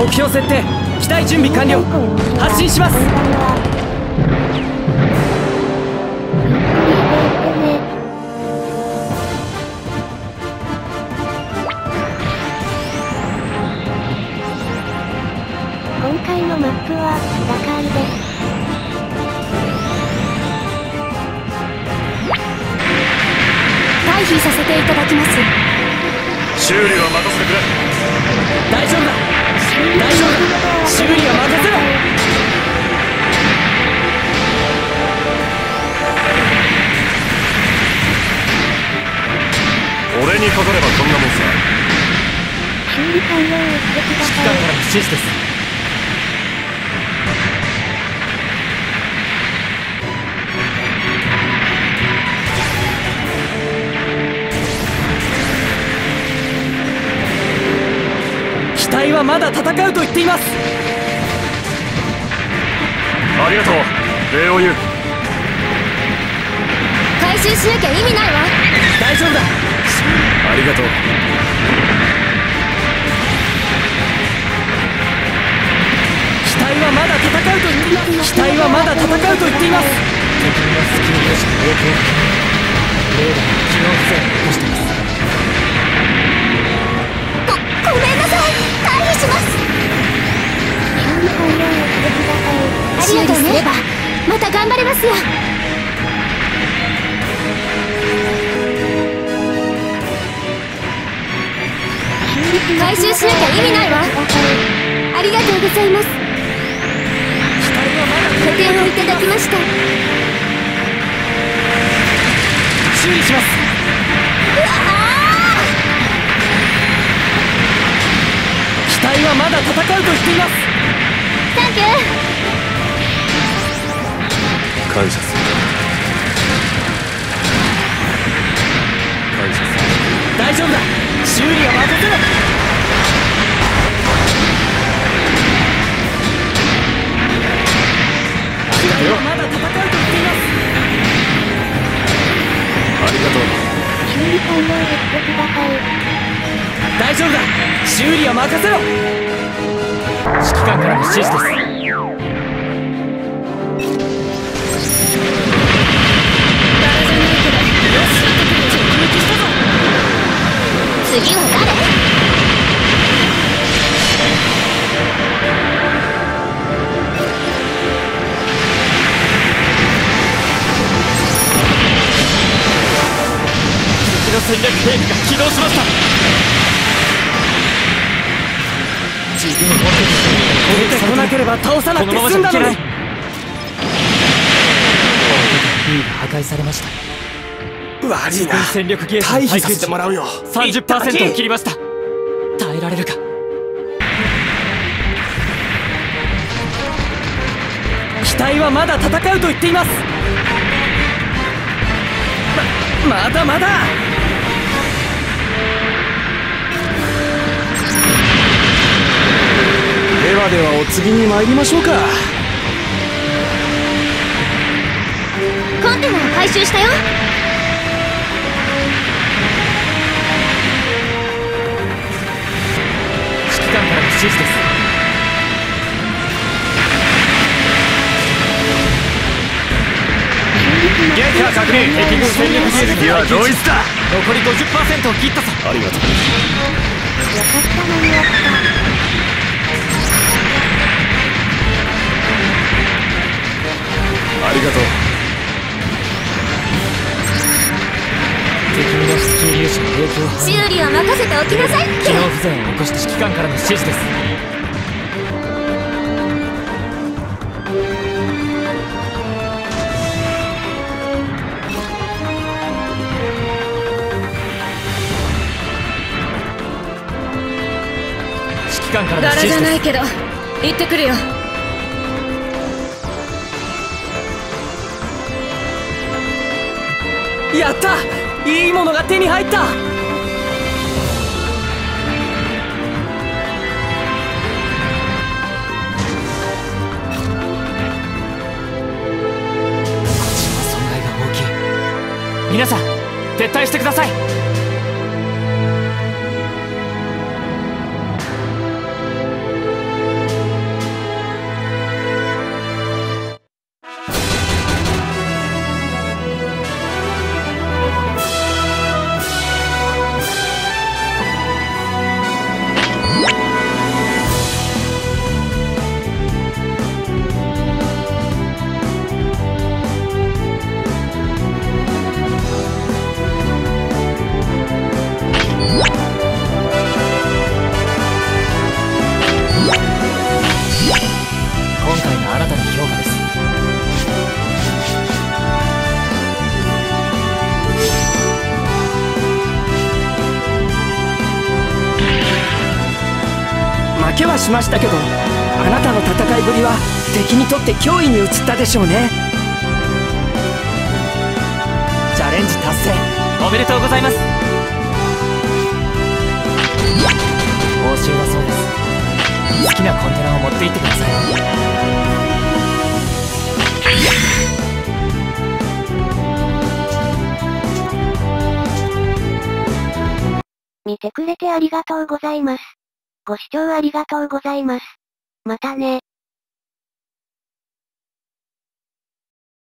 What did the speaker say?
目標設定機体準備完了。発進します。今回のマップは、ダカールです。退避させていただきます。修理は任せてくれ。大丈夫だ大丈夫。だ修理は任せろ。俺にかかればこんなもんさ。修理完了をしてください。機関からの指示です機体はまだ戦うと言っています。ありがとう。礼を言う。回収しなきゃ意味ないわ。大丈夫だ。ありがとう。機体はまだ戦うと言っています。機体はまだ戦うと言っています。敵のスキル同頑張れますよ。回収しなきゃ意味ないわ。ありがとうございます。拠点をいただきました。修理します。機体はまだ戦うと言っています。サンキュー感謝する。感謝する。大丈夫だ。修理は任せろ。大丈夫だ。修理は任せろ。指揮官からの指示です略兵器が起動しました。自分本当に出てこなければ倒さなくて済んだのに。破壊されました悪いな。戦力ゲー退避させてもらうよ。30%を切りました。耐えられるか？機体はまだ戦うと言っています。ままだまだはではお次に参りましょうか。コンテナを回収したよ。指揮官からの指示です。ゲーター確認敵軍戦力ゲージ次は同一だ。残り50%を切ったぞ。ありがとう。よかった間にスキー粒子の影響修理は任せておきなさい。って機能不全を起こした指揮官からの指示です。指揮官からの柄じ指示です。ゃないけど行ってくるよ。やったいいものが手に入った。損害が大きい。皆さん撤退してください。しましたけどあなたの戦いぶりは敵にとって脅威に移ったでしょうね。チャレンジ達成。おめでとうございます。報酬はそうです。好きなコンテナを持って行ってください。見てくれてありがとうございます。ご視聴ありがとうございます。またね。